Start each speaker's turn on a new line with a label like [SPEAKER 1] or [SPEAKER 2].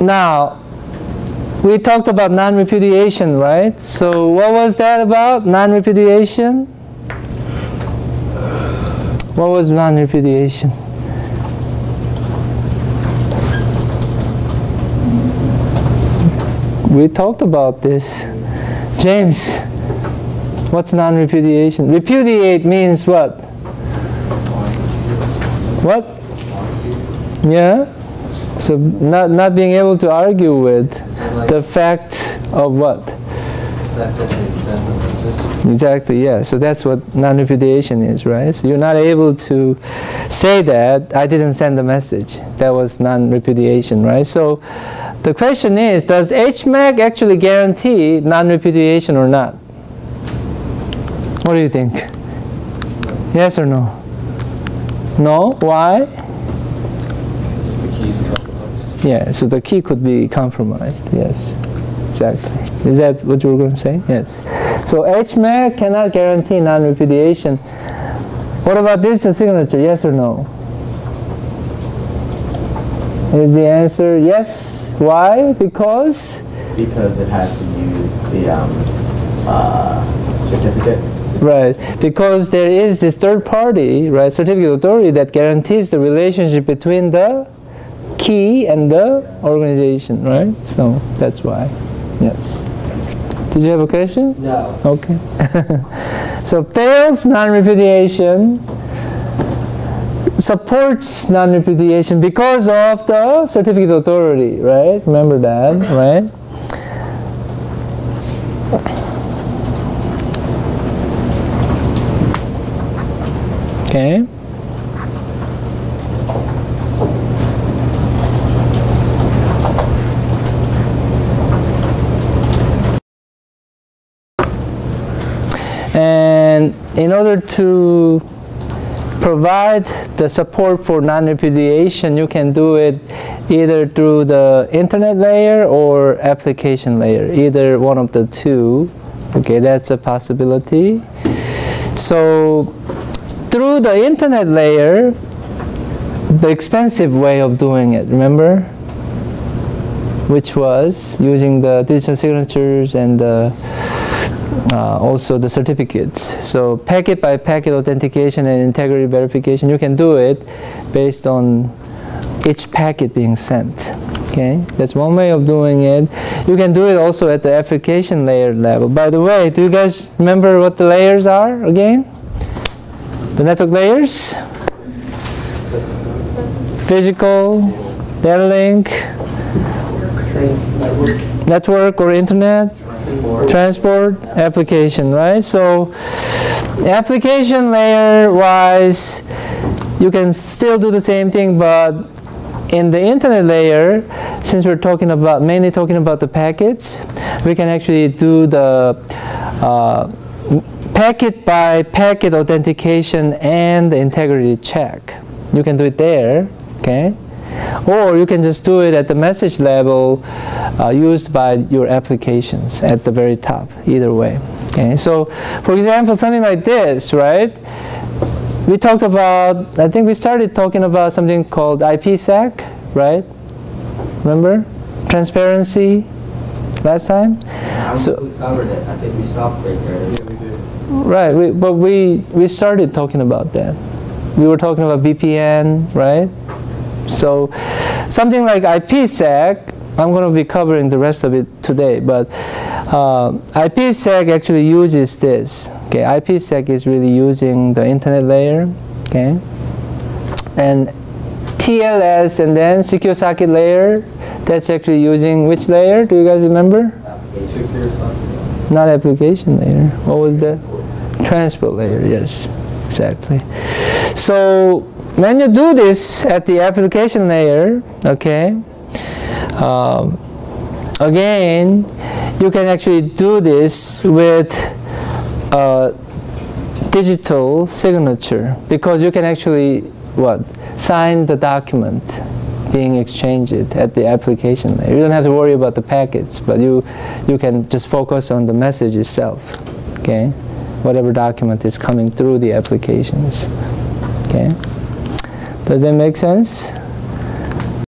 [SPEAKER 1] now, we talked about non-repudiation, right? So what was that about, non-repudiation? What was non-repudiation? We talked about this. James, what's non-repudiation? Repudiate means what? What? Yeah? So not, not being able to argue with the fact of what? Exactly, yeah. So that's what non-repudiation is, right? So you're not able to say that I didn't send the message. That was non-repudiation, right? So the question is, does HMAC actually guarantee non-repudiation or not? What do you think? Yes or no? No? Why? Yeah, so the key could be compromised, yes. Exactly. Is that what you were going to say? Yes. So HMAC cannot guarantee non-repudiation. What about digital signature? Yes or no? Is the answer yes? Why? Because?
[SPEAKER 2] Because it has to use the um, uh, certificate.
[SPEAKER 1] Right, because there is this third party, right, certificate authority that guarantees the relationship between the key and the organization, right? So that's why. Yes. Did you have a question?
[SPEAKER 2] No.
[SPEAKER 1] Okay. so fails non-repudiation, supports non-repudiation because of the certificate authority, right? Remember that, right? Okay. And in order to provide the support for non-repudiation, you can do it either through the internet layer or application layer, either one of the two. Okay, that's a possibility. So through the internet layer, the expensive way of doing it, remember? Which was using the digital signatures and the uh, also the certificates. So packet by packet authentication and integrity verification, you can do it based on each packet being sent. Okay, that's one way of doing it. You can do it also at the application layer level. By the way, do you guys remember what the layers are again? The network layers? Physical, data link, network or internet, transport application, right? So application layer wise, you can still do the same thing, but in the internet layer, since we're talking about mainly talking about the packets, we can actually do the uh, packet by packet authentication and integrity check. You can do it there, okay? Or you can just do it at the message level uh, used by your applications at the very top, either way. Okay, so for example, something like this, right? We talked about, I think we started talking about something called IPsec, right? Remember? Transparency last time?
[SPEAKER 2] so, we covered it. I think we stopped right there. Yeah, we did.
[SPEAKER 1] Right, we, but we, we started talking about that. We were talking about VPN, right? So something like IPsec, I'm going to be covering the rest of it today, but uh, IPsec actually uses this. Okay, IPsec is really using the internet layer. Okay, and TLS and then secure socket layer. That's actually using which layer? Do you guys remember?
[SPEAKER 2] Application.
[SPEAKER 1] Not application layer. What was that? Transport layer. Yes, exactly. So when you do this at the application layer, okay, um, again, you can actually do this with a digital signature because you can actually what sign the document being exchanged at the application layer. You don't have to worry about the packets, but you you can just focus on the message itself. Okay, whatever document is coming through the applications. Okay. Does that make sense?